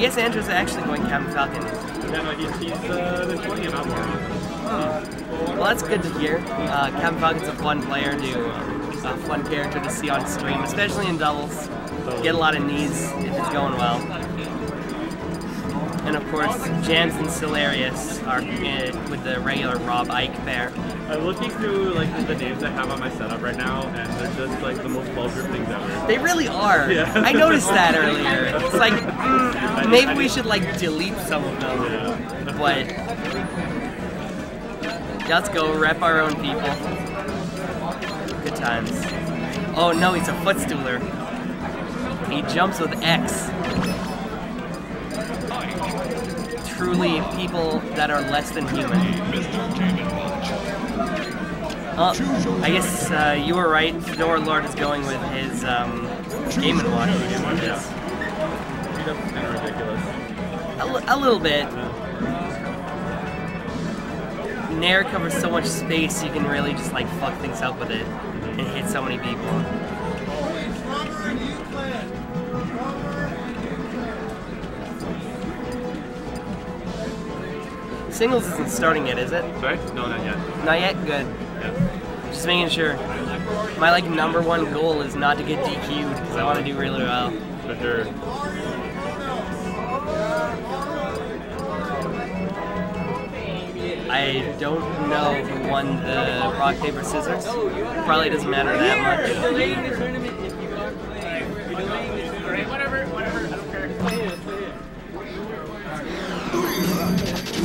guess Andrew's actually going Captain Falcon. Yeah, no, he's, uh. Well, that's good to hear. Uh, Captain Falcon's a fun player to, um, a fun character to see on stream, especially in doubles. Get a lot of knees if it's going well. And of course, Jams and Sylarius are uh, with the regular Rob Ike pair. I'm looking through like the names I have on my setup right now, and they're just like the most vulgar things ever. They really are. Yeah. I noticed that earlier. It's like, mm, maybe did- we should like delete some of them. Yeah. But let's go rep our own people. Good times. Oh no, he's a footstooler. He jumps with X. Truly people that are less than human. Oh, I guess uh, you were right. Fedora Lord is going with his um, Game and Watch. Yeah. Does kind of ridiculous. A, a little bit. Nair covers so much space, you can really just like fuck things up with it and hit so many people. Singles isn't starting yet, is it? Sorry? No, not yet. Not yet? Good. Just making sure. My like number one goal is not to get DQ'd because I want to do really well. For sure. I don't know who won the rock paper scissors. Probably doesn't matter that much.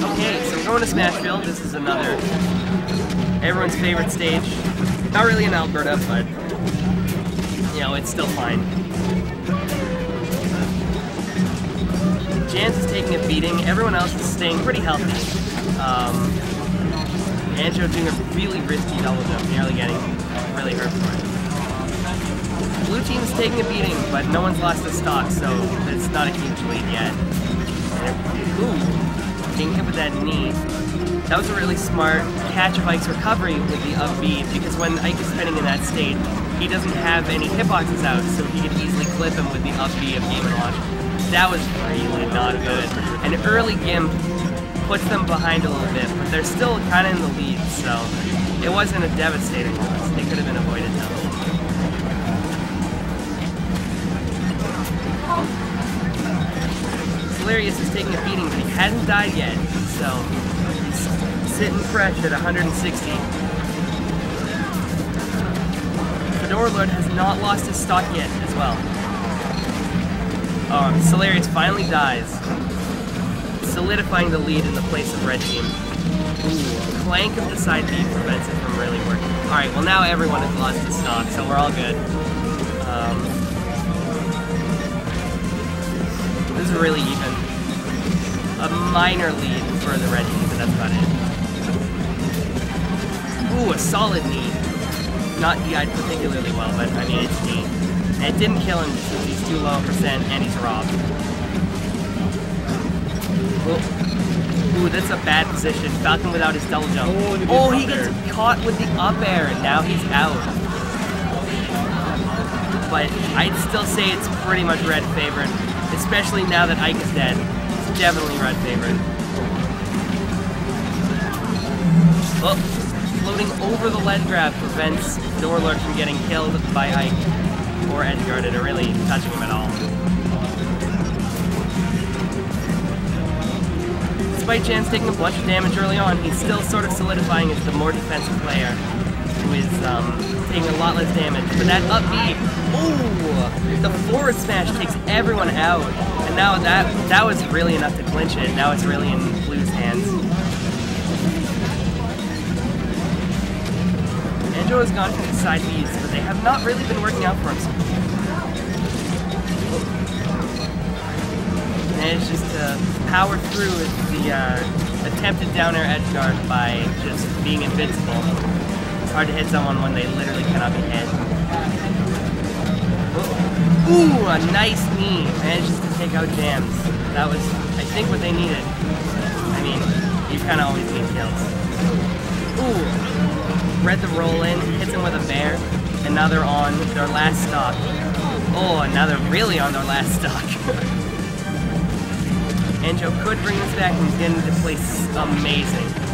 Okay, so we're going to Smashville. This is another everyone's favorite stage. Not really in Alberta, but you know it's still fine. Jams is taking a beating. Everyone else is staying pretty healthy. Um, Anjo doing a really risky double jump, nearly getting really hurt for it. Blue team is taking a beating, but no one's lost a stock, so it's not a huge lead yet. Ooh, getting hit with that knee. That was a really smart catch of Ike's recovery with the up B, because when Ike is spinning in that state, he doesn't have any hitboxes out, so he could easily clip him with the up B of Game Watch. That was really not good. An early Gimp puts them behind a little bit, but they're still kind of in the lead, so it wasn't a devastating loss. They could have been avoided though. Sylarius is taking a beating, but he hasn't died yet, so he's sitting fresh at 160. Fedora Lord has not lost his stock yet as well. Um, Sylarius finally dies, solidifying the lead in the place of red team. Ooh, clank of the side beam prevents it from really working. Alright, well now everyone has lost his stock, so we're all good. Is really even. A minor lead for the red team, but that's about it. Ooh, a solid knee. Not DI'd particularly well, but I mean, it's knee. And it didn't kill him since he's too low percent and he's robbed. Ooh. Ooh, that's a bad position. Falcon without his double jump. Oh, oh he Oh, gets he gets air. caught with the up air, and now he's out. But I'd still say it's pretty much red favorite, especially now that Ike is dead. It's definitely red favorite. Oh, floating over the lead grab prevents Dorlord from getting killed by Ike or Edgeguarded or really touching him at all. Despite Jams taking a bunch of damage early on, he's still sort of solidifying as the more defensive player who is um, taking a lot less damage. But that up B, ooh, the forward smash takes everyone out. And now that that was really enough to clinch it. Now it's really in Blue's hands. Anjo has gone for the side Bs, but they have not really been working out for him managed just to power through the uh, attempted down air edge guard by just being invincible. Hard to hit someone when they literally cannot be hit. Ooh, a nice knee. Manages to take out Jams. That was, I think, what they needed. I mean, you kind of always need kills. Ooh, read the roll in, hits him with a bair, and now they're on their last stock. Oh, and now they're really on their last stock. Anjo could bring this back and get into place amazing.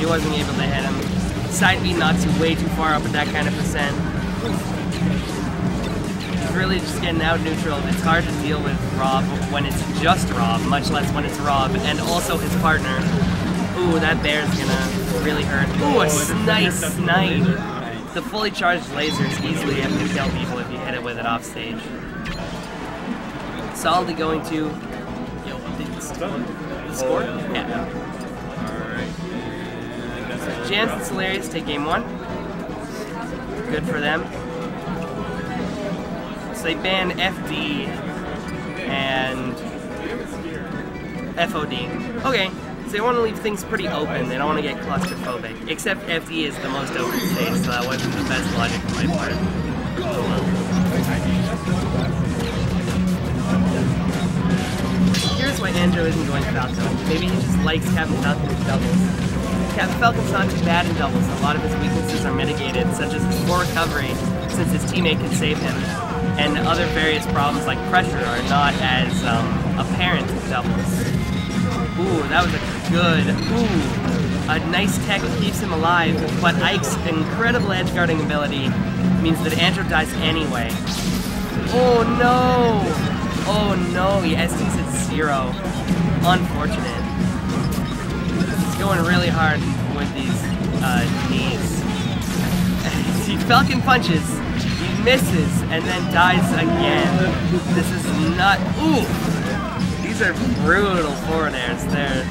He wasn't able to hit him. Side B you way too far up at that kind of percent. He's really just getting out neutral. It's hard to deal with Rob when it's just Rob, much less when it's Rob and also his partner. Ooh, that bair's gonna really hurt. Ooh, a nice snipe. The fully charged laser is easily able to kill people if you hit it with it off stage. Solidly going to. Yo, the score? Yeah. Jams and Sylarius take game one. Good for them. So they ban FD and FOD. Okay, so they want to leave things pretty open. They don't want to get claustrophobic. Except FD is the most open stage, so that wasn't the best logic on my part. Here's why Andrew isn't going Falcon. Maybe he just likes having Falcon with doubles. Captain Falcon's not too bad in doubles. A lot of his weaknesses are mitigated, such as poor recovery, since his teammate can save him. And other various problems like pressure are not as um, apparent in doubles. Ooh, that was a good, ooh, a nice tech keeps him alive, but Ike's incredible edge guarding ability means that Andrew dies anyway. Oh no! Oh no, he SD's at zero. Unfortunate going really hard with these uh, knees. he Falcon punches, he misses, and then dies again. This is not. Ooh! These are brutal airs. They're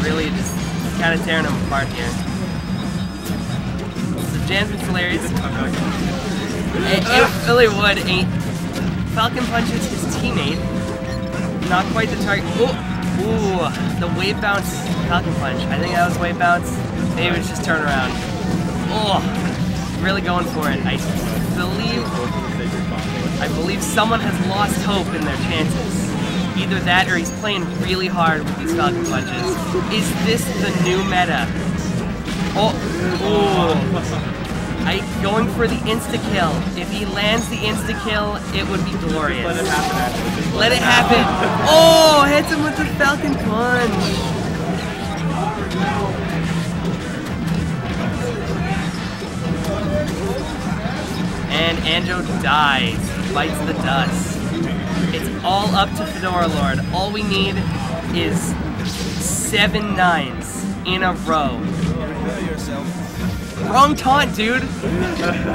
really just kind of tearing them apart here. So Jams and Sylarius. It, it really would. A Falcon punches his teammate. Not quite the target. Ooh! Ooh, the wave bounce Falcon Punch. I think that was wave bounce. Maybe it was just turn around. Oh, really going for it. I believe I believe someone has lost hope in their chances. Either that or he's playing really hard with these Falcon Punches. Is this the new meta? Oh, oh. I going for the insta kill. If he lands the insta kill, it would be glorious. Let it happen. Let it happen. Oh, hits him with the Falcon Punch. And Anjo dies. Bites the dust. It's all up to Fedora Lord. All we need is seven nines in a row. Wrong taunt, dude.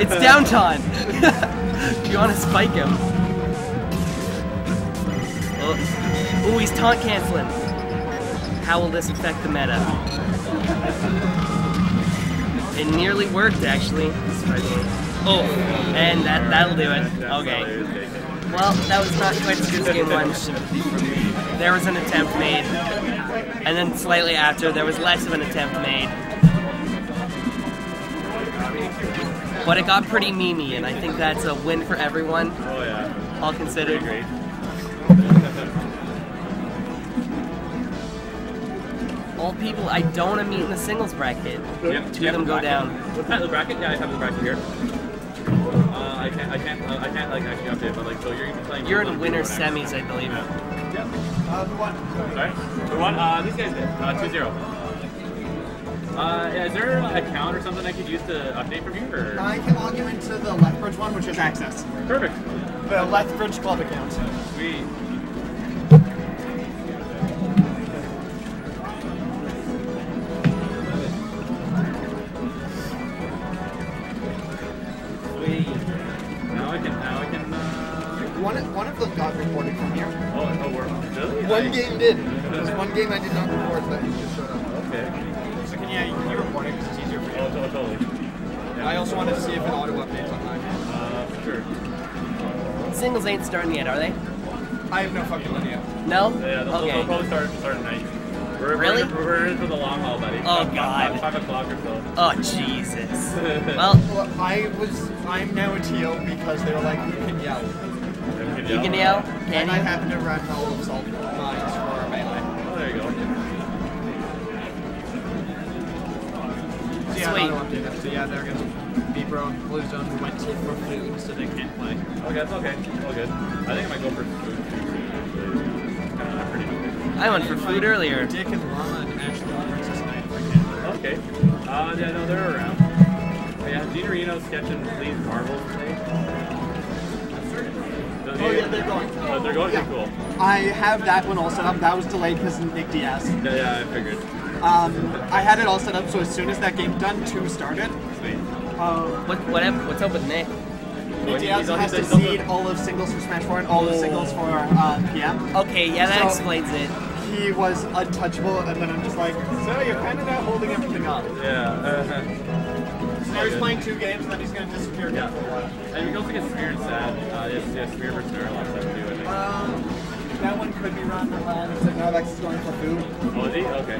It's down taunt. you want to spike him. Oh. Ooh, he's taunt canceling. How will this affect the meta? It nearly worked, actually. Oh, and that, that'll do it. Okay. Well, that was not quite as good as game one. There was an attempt made. And then slightly after, there was less of an attempt made. But it got pretty memey, and I think that's a win for everyone. Oh yeah. All considered. Great. All people I don't want to meet in the singles bracket. Yep. Two of them go down. What's that? The bracket? Yeah, I have the bracket here. Uh, I can't, I can't, uh, I can't like actually update, but like, so you're playing. You're in Wimbledon winner semis, I believe. Yep. Uh, who won? Sorry? Who won? Uh, these guys did. Uh, 2-0. Uh, yeah, is there an account or something I could use to update from you, or? I can log you into the Lethbridge one, which is access. Perfect. The Lethbridge Club account. Sweet. Sweet. Now I can, now I can. One, one of them got reported from here. We're, really? One game did. There's one game I did not report, but it just showed up. Okay. I also wanted to see if it auto updates on mine. Uh, sure. Singles ain't starting yet, are they? I have no fucking idea. No? Yeah, they'll, they'll probably start, start at night. We're, Really? We're, in- we're in for the long haul, buddy. Oh, Five- God. Five, five o'clock or so. Oh, Jesus. Well, Well, I was, I'm now a teal because they were like, you can yell. you can yell. And Can I you? happen to run all of Salt Mines for melee. Oh, there you go. So yeah, Sweet. auto update it. So yeah, they're gonna. Vibro and Blue Zone who went to for food, so they can't play. Okay, that's okay. All good. I think I might go for food too. Uh, pretty okay. I went for food earlier. Dick and Lana and Ashley Princess tonight if Okay. Uh, yeah, no, they're around. Oh, yeah, Gina Reno sketching Please Marvel today. Oh yeah, they're going. Oh, they're going? Yeah. Cool. I have that one all set up. That was delayed because of Nick Diaz. Yeah, yeah, I figured. Um, I had it all set up so as soon as that game done, two started. Sweet. Uh, What what hap- what's up with Nick? Nick Diaz has to he's on the- seed all of singles for Smash 4 and all of Oh. singles for uh, PM. Okay, yeah, that So- explains it. He was untouchable, and then I'm just like, so you're kind of now holding everything up. Yeah. Uh, So he's playing two games, and then he's going to disappear again Yeah. for a while. and we can also get Spear and Sad. Uh, yes, yes, Spear versus Nerd last time too, Um, that one could be run for Alex, and Alex is going for food. Oh, is he? Okay.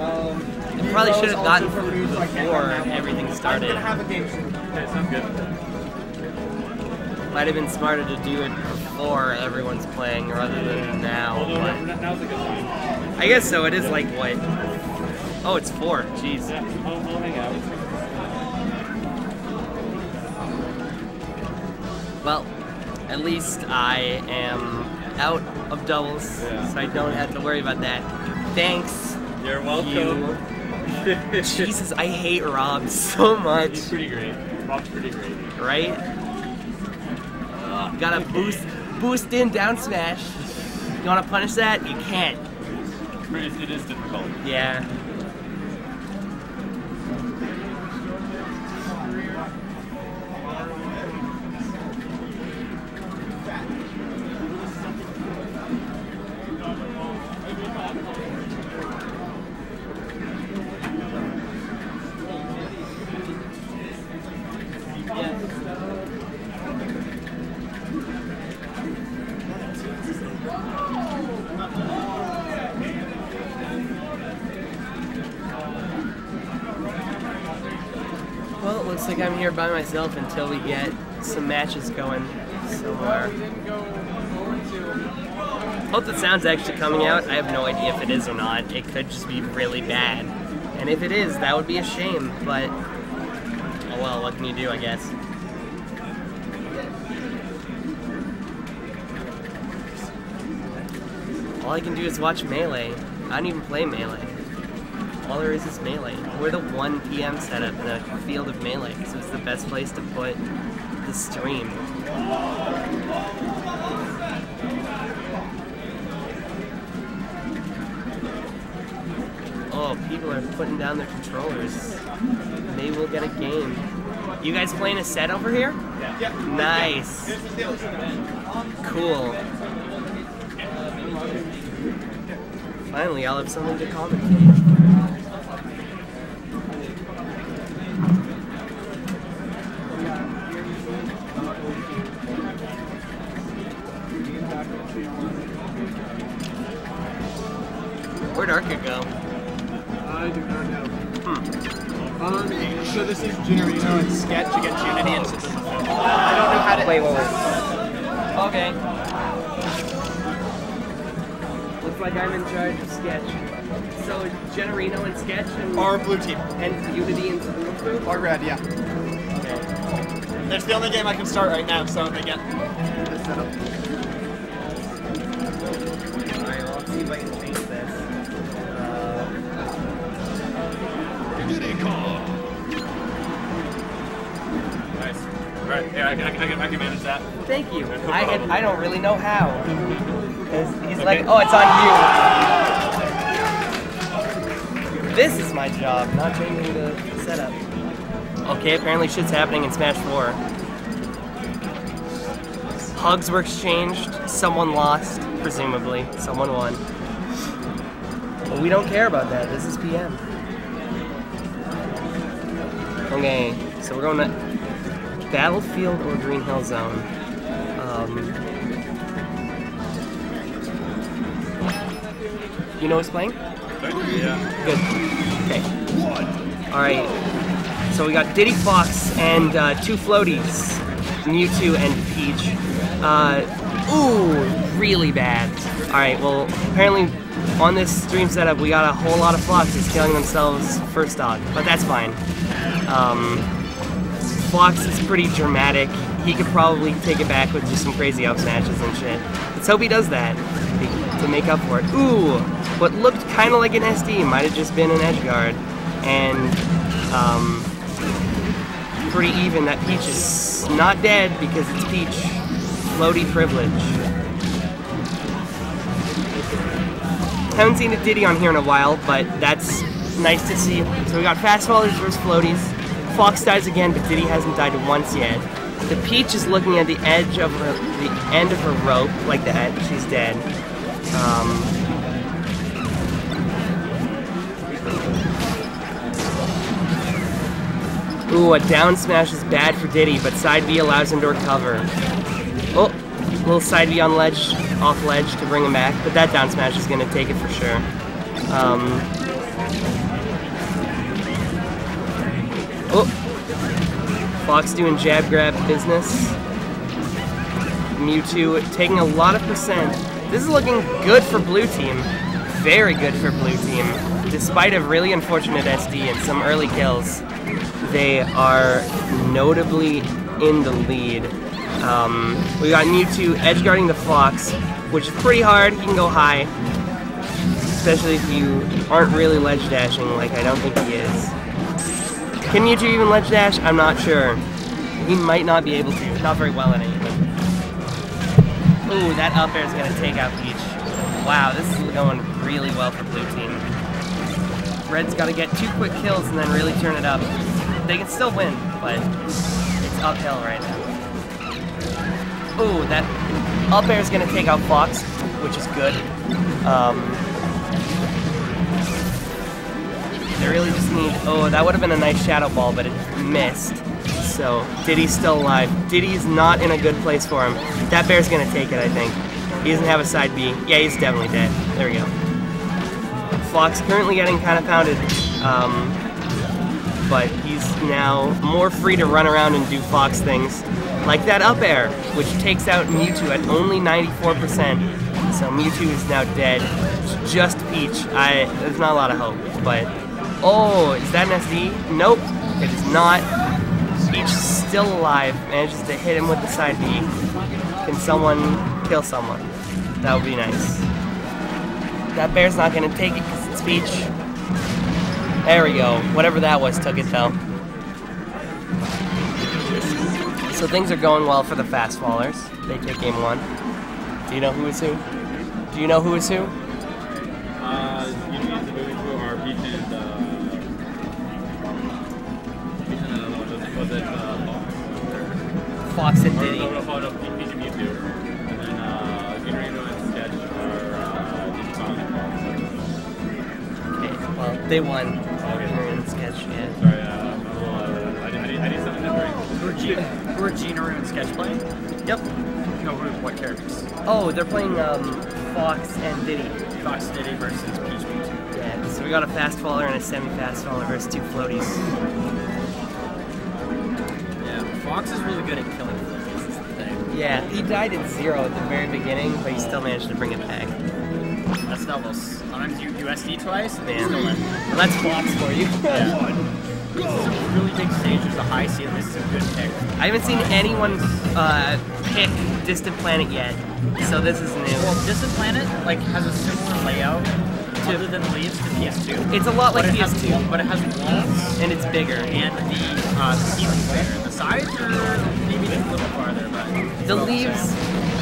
Um, You probably Heroes should have gotten for food so before run that one. everything I'm started. gonna have a game soon. Okay, sounds good. Might have been smarter to do it before everyone's playing rather than now. Although But now's a good time. I guess so. It is like what? Oh, it's four. Jeez. Yeah, I'll, I'll hang out. Well, at least I am out of doubles, Yeah. so I don't have to worry about that. Thanks. You're welcome. You. Jesus, I hate Rob so much. He's pretty great. Rob's pretty great. right? Gotta boost, boost in down smash. You wanna punish that? You can't. It is difficult. Yeah. Looks like I'm here by myself until we get some matches going somewhere. Hope the sound's actually coming out. I have no idea if it is or not. It could just be really bad. And if it is, that would be a shame, but oh well, what can you do, I guess. All I can do is watch Melee. I don't even play Melee. All there is is Melee. We're the 1 p.m. setup in a field of Melee, so it's the best place to put the stream. Oh, people are putting down their controllers. Maybe we'll get a game. You guys playing a set over here? Yeah. Nice. Cool. Finally, I'll have something to commentate. Sketch against Unity and System. I don't know how to. Wait, wait, wait. Okay. Looks like I'm in charge of Sketch. So, Generino and Sketch and, Our blue team. and Unity and Blue Crew? Our red, yeah. Okay. That's the only game I can start right now, so they get this set up. Alright, well, let's see if I Alright, yeah, I can, I can, I can, I can manage that. thank you. No I. I don't really know how. He's Okay. like, oh, it's on you. This is my job, not changing the setup. Okay, apparently shit's happening in Smash 4. Hugs were exchanged, someone lost, presumably, someone won. But we don't care about that, this is PM. Okay, so we're going to Battlefield or Green Hill Zone. Um, you know who's playing? Yeah. Good. Okay. All right. So we got Diddy Fox and uh, two floaties, Mewtwo and Peach. Uh, ooh, really bad. All right. Well, apparently on this stream setup we got a whole lot of Foxes killing themselves first dog, but that's fine. Um, Fox is pretty dramatic. He could probably take it back with just some crazy up smashes and shit. Let's hope he does that to make up for it. Ooh, what looked kind of like an SD might have just been an edge guard. And um, pretty even. That Peach is not dead because it's Peach. Floaty privilege. Haven't seen a Diddy on here in a while, but that's nice to see. So we got fast fallers versus floaties. Fox dies again, but Diddy hasn't died once yet. The Peach is looking at the edge of her, the end of her rope, like that. She's dead. Um, ooh, a down smash is bad for Diddy, but side B allows him to recover. Oh, little side B on ledge, off ledge to bring him back, but that down smash is to take it for sure. Um, oh, Fox doing jab grab business. Mewtwo taking a lot of percent. This is looking good for blue team. Very good for blue team. Despite a really unfortunate SD and some early kills, they are notably in the lead. Um, we got Mewtwo edge guarding the Fox, which is pretty hard. He can go high, especially if you aren't really ledge dashing like I don't think he is. Can Mewtwo even ledge dash? I'm not sure. He might not be able to. Not very well at it. Ooh, that up air is gonna take out Peach. Wow, this is going really well for blue team. Red's gotta get two quick kills and then really turn it up. They can still win, but it's uphill right now. Ooh, that up air is gonna take out Fox, which is good. Um, really just need. Oh, that would have been a nice shadow ball, but it missed. So Diddy's still alive. Diddy's not in a good place for him. That bair's gonna take it, I think. He doesn't have a side B. Yeah, he's definitely dead. There we go. Fox currently getting kind of pounded, um, but he's now more free to run around and do Fox things, like that up air, which takes out Mewtwo at only 94%. So Mewtwo is now dead. Just Peach. I there's not a lot of hope, but oh, is that an SD? Nope, it is not. Peach still alive, manages to hit him with the side B. Can someone kill someone? That would be nice. That bair's not gonna take it because it's Peach. There we go. Whatever that was took it though. So things are going well for the fast fallers. They take game one. Do you know who is who? Do you know who is who? Are, uh, Digimon. Okay, well, they won. Okay. Sketch, yeah. Sorry, uh, I'm a little, uh, I need, I need, I need something to drink. Who are, G- who and Sketch playing? Yep. No, who, what characters? Oh, they're playing um, Fox and Diddy. Fox Diddy versus Peach Peach. Yeah, so we got a fast faller and a semi-fast faller versus two floaties. Yeah, Fox is really good at killing Yeah, he died at zero at the very beginning, but he still managed to bring it back. That's. Sometimes you USD twice, and Man. still win. Well, that's Fox for you. Yeah. This is a really big stage. There's a high ceiling. This is a good pick. I haven't seen anyone uh, pick Distant Planet yet, so this is new. Well, Distant Planet like has a similar layout other than leaves to PS2. It's a lot like but PS2, wa- but it has walls and it's bigger. and the uh, ceiling's bigger. The sides are maybe just a little farther, but The leaves,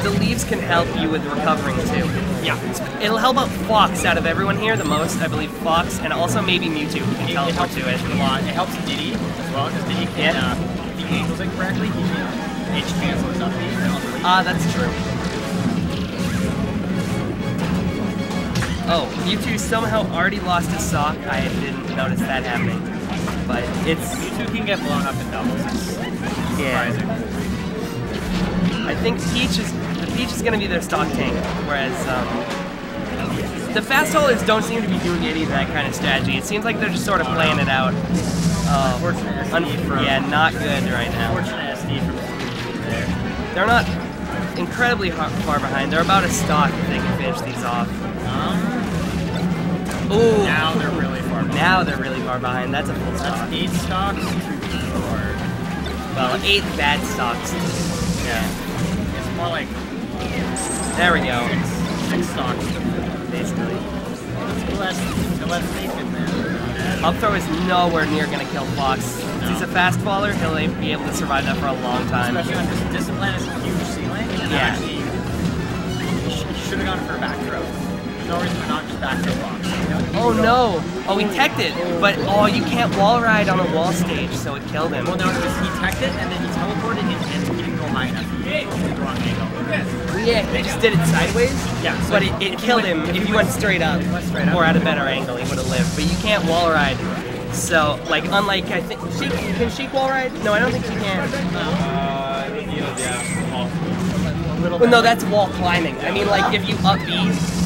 the leaves can help you with recovering too. yeah, It'll help out Fox out of everyone here the most, I believe. Fox and also maybe Mewtwo who it, can it teleport helps to it. a lot. It helps Diddy as well because Diddy can, Yeah. uh, if he angles it correctly, he can edge cancel his up B and also leave. Ah, that's true. Oh, Mewtwo somehow already lost his sock. I didn't notice that happening. But it's Mewtwo can get blown up in doubles. It's yeah. surprising. I think Peach is the Peach is gonna be their stock tank, whereas um, the fast fallers don't seem to be doing any of that kind of strategy. It seems like they're just sort of playing it out. Um, Unfortunate yeah, not good right now. Fortunate SD from there. They're not incredibly far behind. They're about a stock if they can finish these off. Um, Ooh, now they're really. Now they're really far behind. That's a full stock. That's eight stocks to four. Well, eight bad stocks. Yeah. It's more like There we go. six, six stocks. Basically. The less naked, man. Up throw is nowhere near gonna kill Fox. If he's a fast faller, he'll be able to survive that for a long time. Especially on this discipline is a huge ceiling. And Yeah. actually, you should have gone for a back throw. There's no reason to not just back throw Fox. Oh no! Oh, he teched it, but oh, you can't wall ride on a wall stage, so it killed him. Well, no, because he teched it and then he teleported and, and he didn't go high enough. He went the wrong angle. Yeah, he just did it sideways. Yeah, so but it, it killed him. if he you went straight up, went straight up. or at a better angle, he would have lived. But you can't wall ride. So, like, unlike I think, Sheik, can Sheik wall ride? No, I don't think she can. Uh, you know, yeah, awesome. A Well, no, that's wall climbing. I mean, like, if you up B,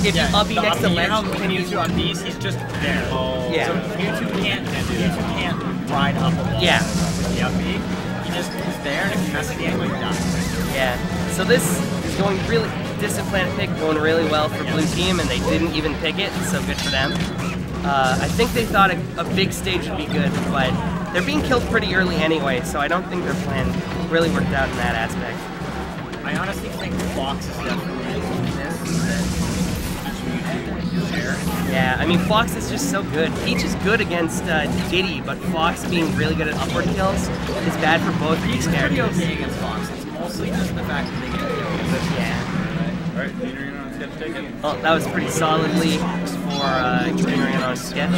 if yeah, you up B next to up ledge, you know, can when you? you two on he's just there. Oh, Yeah. So Mewtwo can't, Mewtwo can't ride up a wall. Yeah. With the up B. He just is there, and if you mess with the angle, you die. Yeah. So this is going really disciplined pick, going really well for blue team, and they didn't even pick it. So good for them. Uh, I think they thought a, a big stage would be good, but they're being killed pretty early anyway. So I don't think their plan really worked out in that aspect. I honestly think Fox is definitely a weakness that each mutant share. Yeah, I mean Fox is just so good. Peach is good against uh, Diddy, but Fox being really good at upward kills is bad for both of these He's pretty characters. okay against Fox. It's mostly just the fact that they get killed. Yeah. Alright, Dean, on sketch taken. Well, that was pretty solidly for uh, continuing on sketch.